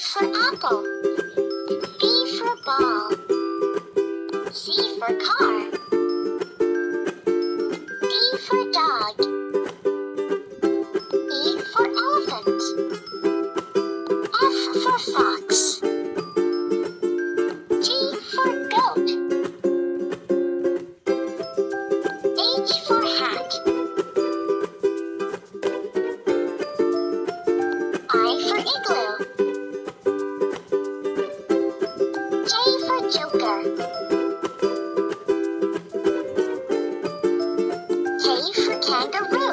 for apple. B for ball. C for car. D for dog. E for elephant. F for fox. G for goat. H for hat. I for igloo. Kangaroo.